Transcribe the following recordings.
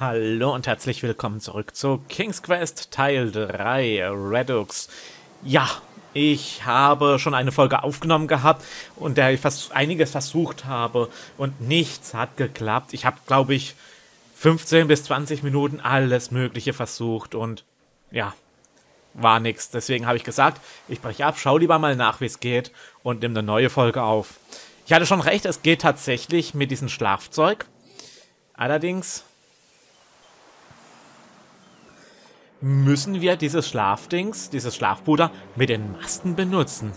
Hallo und herzlich willkommen zurück zu King's Quest Teil 3 Redux. Ja, ich habe schon eine Folge aufgenommen gehabt und der ich fast einiges versucht habe und nichts hat geklappt. Ich habe, glaube ich, 15 bis 20 Minuten alles Mögliche versucht und ja, war nichts. Deswegen habe ich gesagt, ich breche ab, schau lieber mal nach, wie es geht und nehme eine neue Folge auf. Ich hatte schon recht, es geht tatsächlich mit diesem Schlafzeug. Allerdings müssen wir dieses Schlafdings, dieses Schlafpuder mit den Masten benutzen.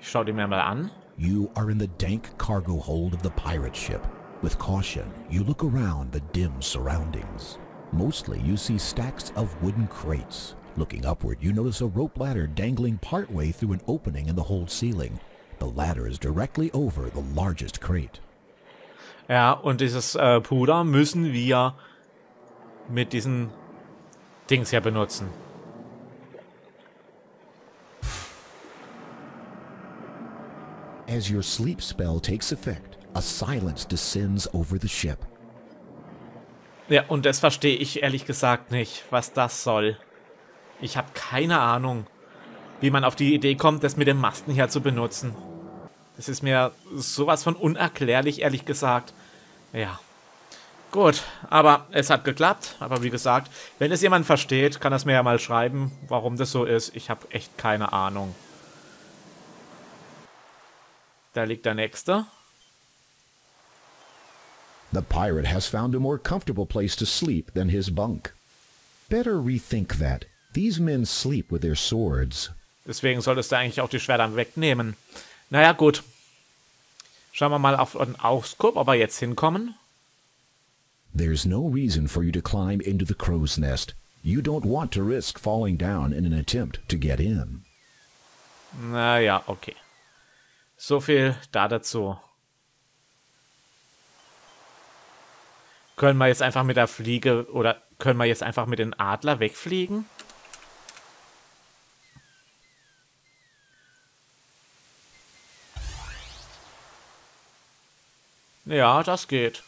Ich schau dir mir mal an. You are in the dank cargo hold of the pirate ship. With caution, you look around the dim surroundings. Mostly you see stacks of wooden crates. Looking upward, you notice a rope ladder dangling partway through an opening in the hold ceiling. The ladder is directly over the largest crate. Ja, und dieses äh, Puder müssen wir mit diesen Dings hier benutzen. As your sleep spell takes effect, a silence descends over the ship. Ja, und das verstehe ich ehrlich gesagt nicht, was das soll. Ich habe keine Ahnung, wie man auf die Idee kommt, das mit dem Masten hier zu benutzen. Das ist mir sowas von unerklärlich, ehrlich gesagt. Ja. Gut, aber es hat geklappt. Aber wie gesagt, wenn es jemand versteht, kann es mir ja mal schreiben, warum das so ist. Ich habe echt keine Ahnung. Da liegt der Nächste. The pirate has found a more comfortable place to sleep than his bunk. Better rethink that. These men sleep with their swords. Deswegen solltest du eigentlich auch die Schwerter wegnehmen. Naja, gut. Schauen wir mal auf den Ausguck, ob wir jetzt hinkommen. There's no reason for you to climb into the crow's nest. You don't want to risk falling down in an attempt to get in. Naja, okay. So viel da dazu. Können wir jetzt einfach mit der Fliege oder können wir jetzt einfach mit dem Adler wegfliegen? Ja, das geht.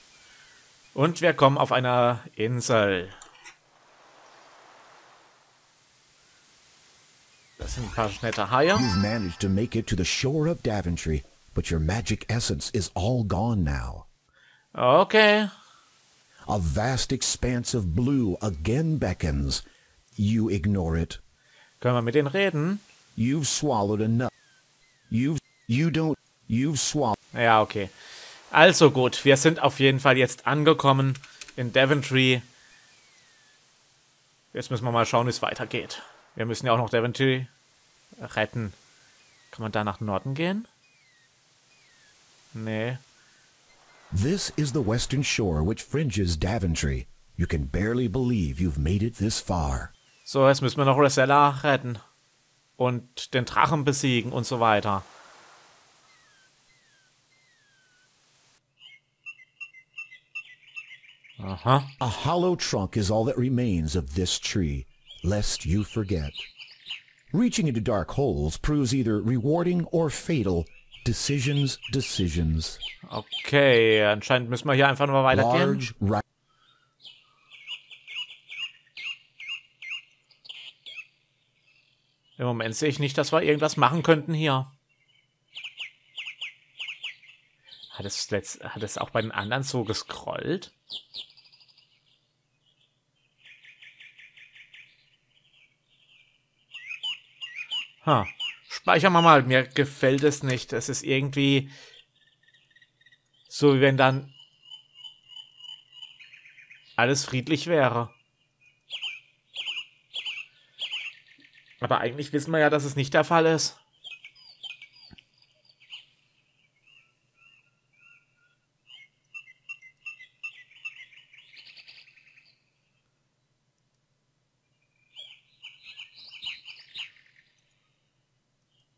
Und wir kommen auf einer Insel. Das sind ein paar nette Haie. You've managed to make it to the shore of Daventry, but your magic essence is all gone now. Okay. A vast expanse of blue again beckons. You ignore it. Können wir mit denen reden? You've swallowed enough. You've, you don't, you've swallowed. Ja, okay. Also gut, wir sind auf jeden Fall jetzt angekommen in Daventry. Jetzt müssen wir mal schauen, wie es weitergeht. Wir müssen ja auch noch Daventry retten. Kann man da nach Norden gehen? Nee. This is the western shore which fringes Daventry. You can barely believe you've made it this far. So, jetzt müssen wir noch Rosella retten. Und den Drachen besiegen und so weiter. Aha. A hollow trunk is all that remains of this tree, lest you forget. Reaching into dark holes proves either rewarding or fatal. Decisions, decisions. Okay, anscheinend müssen wir hier einfach nur weitergehen. Large. Im Moment sehe ich nicht, dass wir irgendwas machen könnten hier. Hat es, letzt, hat es auch bei den anderen so gescrollt? Ha. Speichern wir mal. Mir gefällt es nicht. Es ist irgendwie so, wie wenn dann alles friedlich wäre. Aber eigentlich wissen wir ja, dass es nicht der Fall ist.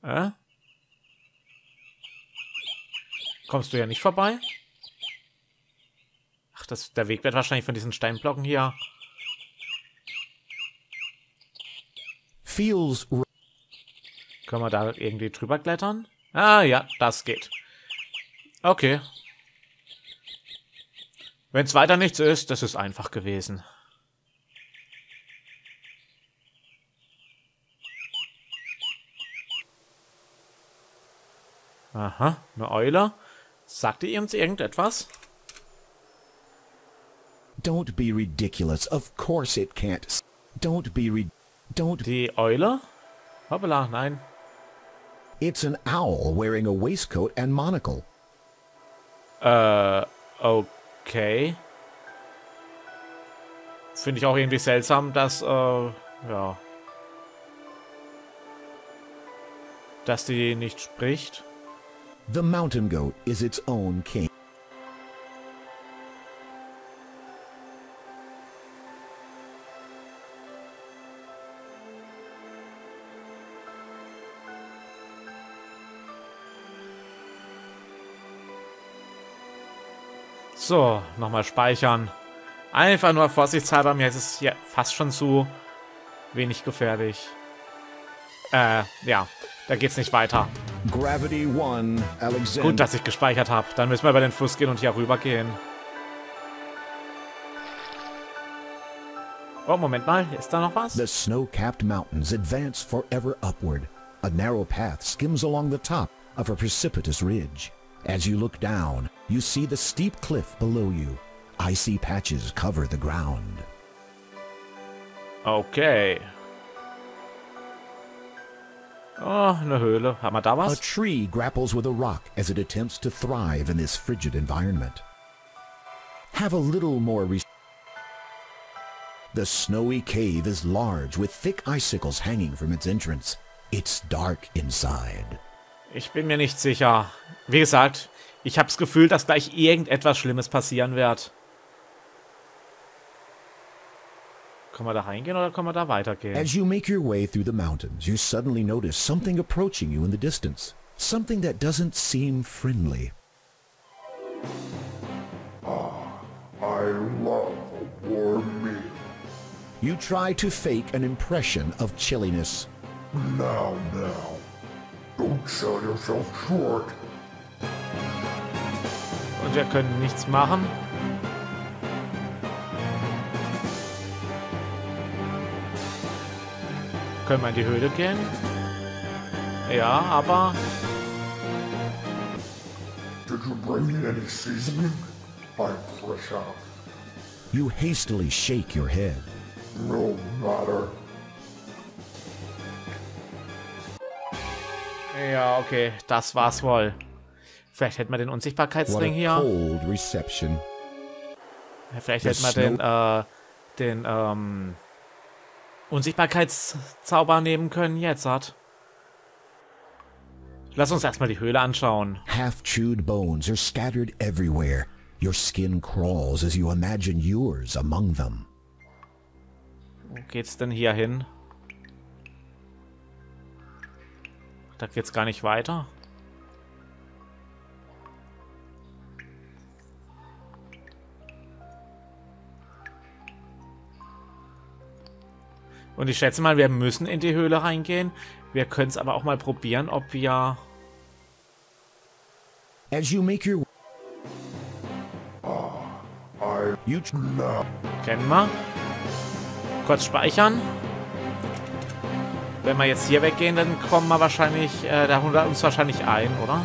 Äh? Kommst du ja nicht vorbei? Ach, das, der Weg wird wahrscheinlich von diesen Steinblocken hier. Feels Können wir da irgendwie drüber klettern? Ah ja, das geht. Okay. Wenn es weiter nichts ist, das ist einfach gewesen. Aha, eine Eule. Sagte ihr uns irgendetwas? Don't be ridiculous. Of course it can't. Don't be re... Don't... Die Eule? Hoppala, nein. It's an owl wearing a waistcoat and monocle. Äh, okay. Finde ich auch irgendwie seltsam, dass, äh, ja. Dass die nicht spricht. The mountain goat is its own king. So, nochmal speichern. Einfach nur vorsichtshalber, mir ist es hier fast schon zu wenig gefährlich. Äh, ja, da geht's nicht weiter. Gravity One, Alexander. Gut, dass ich gespeichert habe. Dann müssen wir über den Fluss gehen und hier rüber gehen. Oh, Moment mal, ist da noch was? The snow-capped mountains advance forever upward. A narrow path skims along the top of a precipitous ridge. As you look down, you see the steep cliff below you. Icy patches cover the ground. Okay. Oh, eine Höhle. Haben wir da A was? tree grapples with a rock as it attempts to thrive in this frigid environment. Have a little more The snowy cave is large with thick icicles hanging from its entrance. It's dark inside. Ich bin mir nicht sicher. Wie gesagt, ich habe das Gefühl, dass gleich irgendetwas Schlimmes passieren wird. Können wir da reingehen oder können wir da weitergehen? As you make your way through the mountains, you suddenly notice something approaching you in the distance. Something that doesn't seem friendly. Ah, I love a warm meal. You try to fake an impression of chilliness. Now, now. Don't sell yourself short. Und wir können nichts machen. Können wir in die Höhle gehen? Ja, aber Did you bring me any seasoning? I'm fresh out. You hastily shake your head. No matter. Ja, okay, das war's wohl. Vielleicht hätten wir den Unsichtbarkeitsring hier. Vielleicht hätten wir den, äh, den, ähm, Unsichtbarkeitszauber nehmen können. Jetzt hat. Lass uns erstmal die Höhle anschauen. Half-chewed bones are scattered everywhere. Your skin crawls as you imagine yours among them. Wo geht's denn hier hin? Da geht's gar nicht weiter. Und ich schätze mal, wir müssen in die Höhle reingehen. Wir können es aber auch mal probieren, ob wir... As you make your. Kennen wir. Kurz speichern. Wenn wir jetzt hier weggehen, dann kommen wir wahrscheinlich... Äh, da holt er uns wahrscheinlich ein, oder?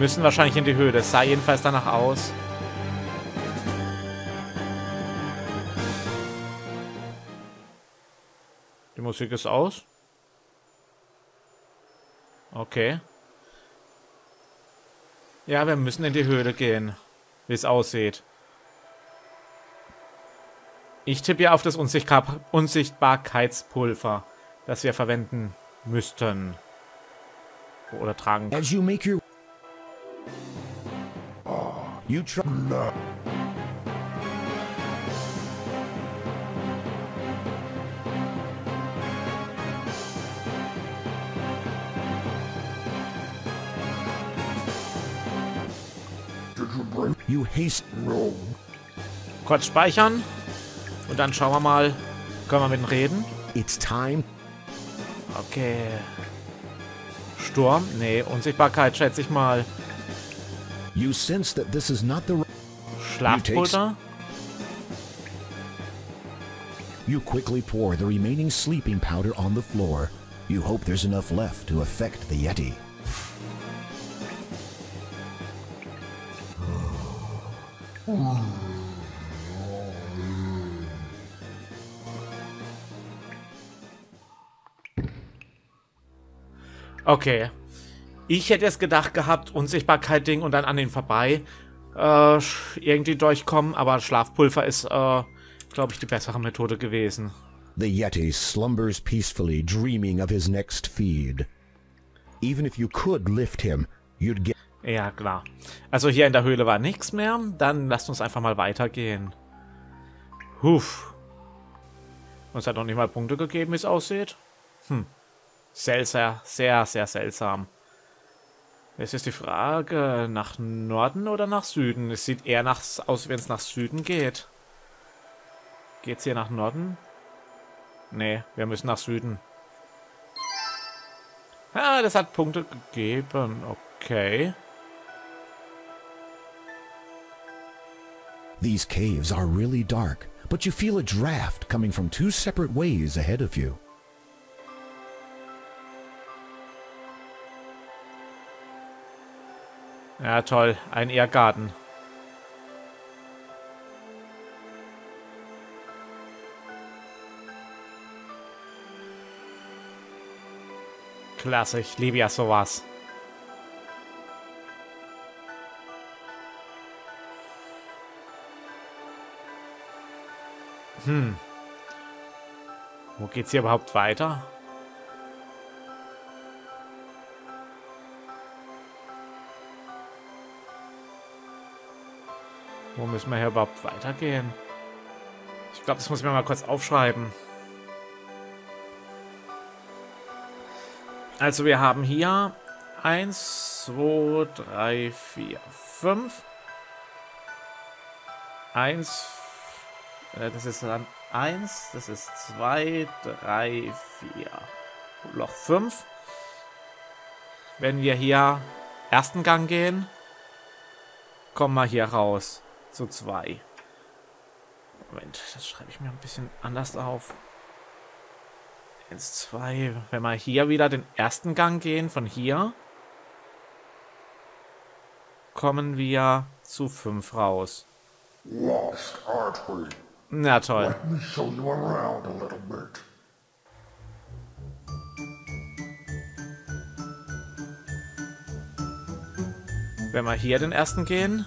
Müssen wahrscheinlich in die Höhle. Es sah jedenfalls danach aus. Die Musik ist aus. Okay. Ja, wir müssen in die Höhle gehen, wie es aussieht. Ich tippe ja auf das Unsichtbar Unsichtbarkeitspulver, das wir verwenden müssten. Oder tragen. as you try Did you bring you haste no? Kurz speichern. Und dann schauen wir mal. Können wir mit ihm reden? it's time Okay. Sturm? Nee, Unsichtbarkeit schätze ich mal. You sense that this is not the Schlafpulver? You quickly pour the remaining sleeping powder on the floor. You hope there's enough left to affect the Yeti. Okay. Ich hätte jetzt gedacht gehabt, Unsichtbarkeit-Ding und dann an den vorbei äh, irgendwie durchkommen, aber Schlafpulver ist, äh, glaube ich, die bessere Methode gewesen. The Yeti slumbers peacefully, dreaming of his next feed. Even if you could lift him, you'd get... Ja, klar. Also hier in der Höhle war nichts mehr. Dann lasst uns einfach mal weitergehen. Huf. Uns hat noch nicht mal Punkte gegeben, wie es aussieht. Hm. Seltsam. Sehr, sehr seltsam. Jetzt ist die Frage, nach Norden oder nach Süden? Es sieht eher nach, aus, wenn es nach Süden geht. Geht's hier nach Norden? Nee, wir müssen nach Süden. Ah, das hat Punkte gegeben. Okay. These caves are really dark, but you feel a draft coming from two separate ways ahead of you. Ja, toll. Ein Irrgarten. Klasse, ich liebe ja sowas. Hm. Wo geht's hier überhaupt weiter? Wo müssen wir hier überhaupt weitergehen? Ich glaube, das muss ich mir mal kurz aufschreiben. Also wir haben hier 1, 2, 3, 4, 5. 1, das ist dann 1, das ist 2, 3, 4, Loch 5. Wenn wir hier ersten Gang gehen, kommen wir hier raus zu 2. Moment, das schreibe ich mir ein bisschen anders auf. 1, 2. Wenn wir hier wieder den ersten Gang gehen, von hier, kommen wir zu 5 raus. Lost, aren't we? Na toll. Let me show you around a little bit. Wenn wir hier den ersten gehen.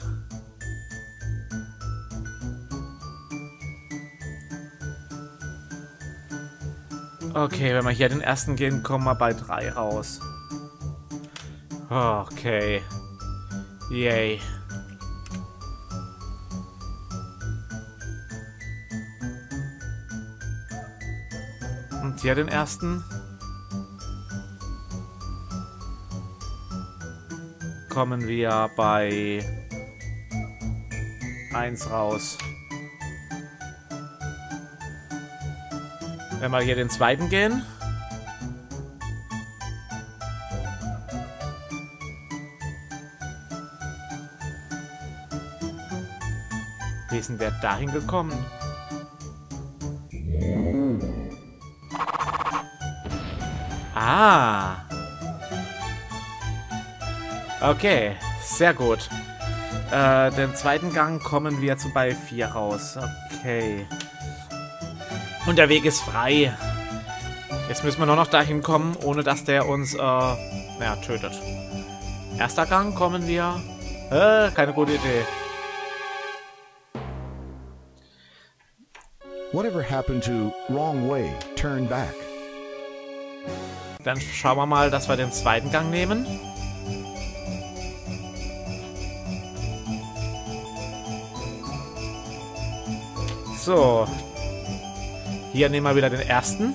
Okay, wenn wir hier den ersten gehen, kommen wir bei 3 raus. Okay. Yay. Und hier den ersten. Kommen wir bei 1 raus. Wenn wir hier den zweiten gehen. Wie ist denn der dahin gekommen? Ah. Okay, sehr gut. Äh, den zweiten Gang kommen wir zu bei 4 raus. Okay. Und der Weg ist frei. Jetzt müssen wir nur noch dahin kommen, ohne dass der uns, äh, naja, tötet. Erster Gang kommen wir. Äh, keine gute Idee. Whatever happened to wrong way, turn back? Dann schauen wir mal, dass wir den zweiten Gang nehmen. So. Hier nehmen wir wieder den ersten.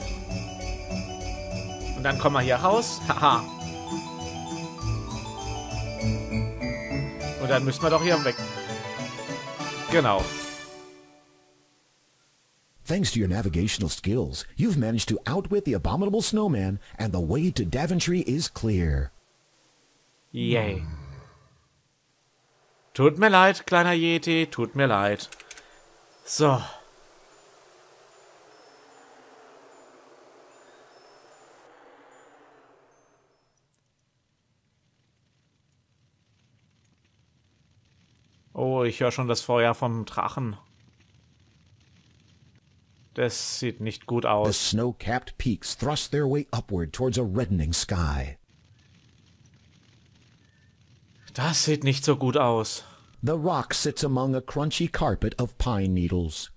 Und dann kommen wir hier raus. Haha. Und dann müssen wir doch hier weg. Genau. Thanks to your navigational skills, you've managed to outwit the abominable snowman, and the way to Daventry is clear. Yay. Tut mir leid, kleiner Yeti, tut mir leid. So. Oh, ich höre schon das Feuer vom Drachen. Das sieht nicht gut The aus. snow-capped peaks thrust their way upward towards a reddening sky. Das sieht nicht so gut aus. The rock sits among a crunchy carpet of pine needles.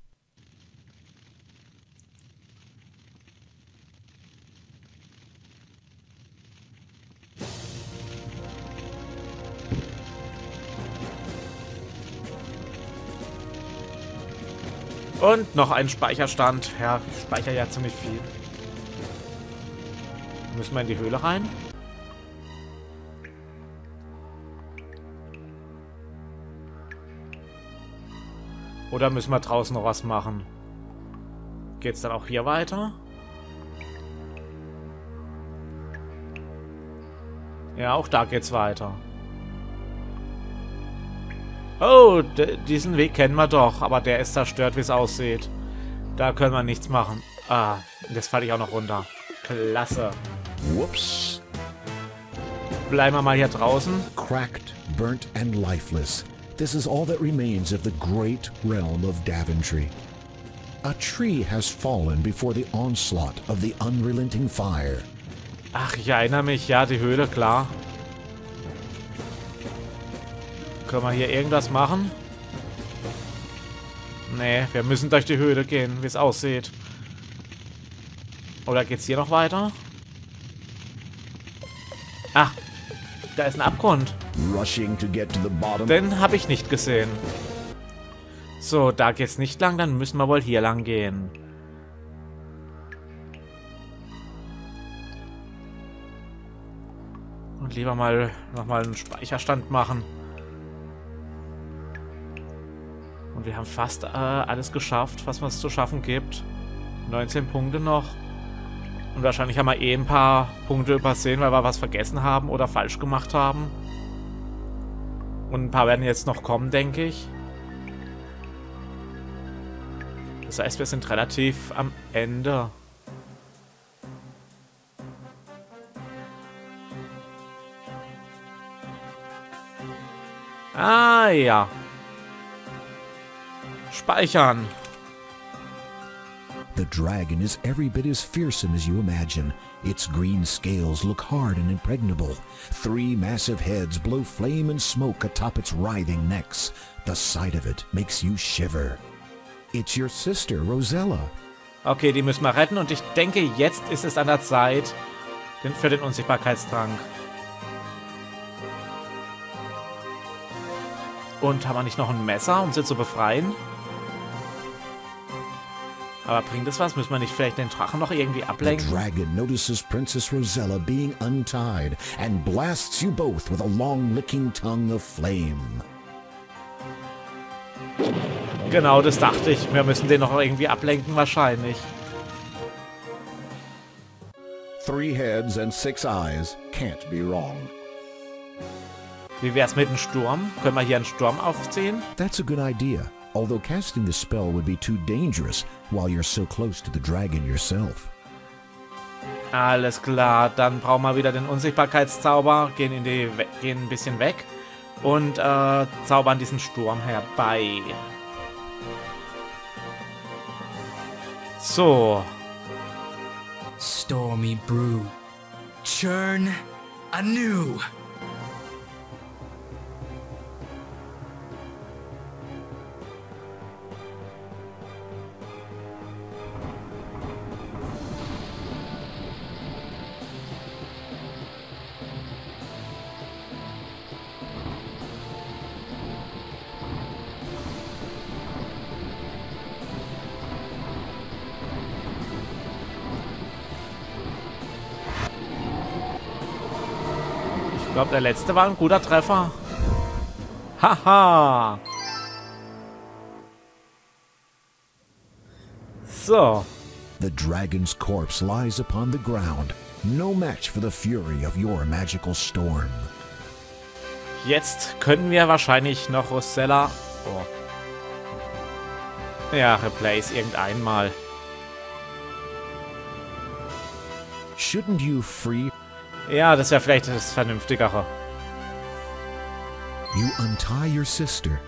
Und noch ein Speicherstand. Ja, ich speichere ja ziemlich viel. Müssen wir in die Höhle rein? Oder müssen wir draußen noch was machen? Geht's dann auch hier weiter? Ja, auch da geht's weiter. Oh, diesen Weg kennen wir doch, aber der ist zerstört, wie es aussieht. Da können wir nichts machen. Ah, das falle ich auch noch runter. Klasse. Whoops! Bleiben wir mal hier draußen. Cracked, burnt, and lifeless, this is all that remains of the great realm of Daventry. A tree has fallen before the onslaught of the unrelenting fire. Ach, ich erinnere mich. Ja, die Höhle, klar. Können wir hier irgendwas machen? Nee, wir müssen durch die Höhle gehen, wie es aussieht. Oder geht's hier noch weiter? Ach, da ist ein Abgrund. Den habe ich nicht gesehen. So, da geht's nicht lang, dann müssen wir wohl hier lang gehen. Und lieber mal nochmal einen Speicherstand machen. Und wir haben fast äh, alles geschafft, was es zu schaffen gibt. 19 Punkte noch. Und wahrscheinlich haben wir eh ein paar Punkte übersehen, weil wir was vergessen haben oder falsch gemacht haben. Und ein paar werden jetzt noch kommen, denke ich. Das heißt, wir sind relativ am Ende. Ah ja. Speichern. the dragon is every bit as fearsome as you imagine. Its green scales look hard and impregnable. Three massive heads blow flame and smoke atop its writhing necks. The sight of it makes you shiver. It's your sister, Rosella. Okay, die müssen wir retten und ich denke, jetzt ist es an der Zeit für den Unsichtbarkeitstrank. Und haben wir nicht noch ein Messer, um sie zu befreien? Aber bringt es was? Müssen wir nicht vielleicht den Drachen noch irgendwie The ablenken? dragon notices Princess Rosella being untied and blasts you both with a long licking tongue of flame. Genau, das dachte ich. Wir müssen den noch irgendwie ablenken, wahrscheinlich. Three heads and six eyes can't be wrong. Wie wär's mit einem Sturm? Können wir hier einen Sturm aufziehen? That's a good idea, although casting the spell would be too dangerous while you're so close to the dragon yourself. Alles klar, dann brauchen wir wieder den Unsichtbarkeitszauber, gehen, in die, we- gehen ein bisschen weg und äh, zaubern diesen Sturm herbei. So, Stormy brew. Churn anew. Ich glaube, der letzte war ein guter Treffer. Haha. So, The dragon's corpse lies upon the ground, no match for the fury of your magical storm. Jetzt können wir wahrscheinlich noch Rosella... Oh. Ja, replace irgendein Mal. Shouldn't you free? Ja, das wäre vielleicht das Vernünftigere. You untie your sister